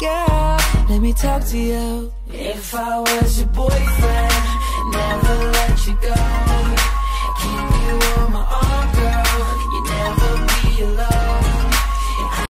girl, let me talk to you. If I was your boy.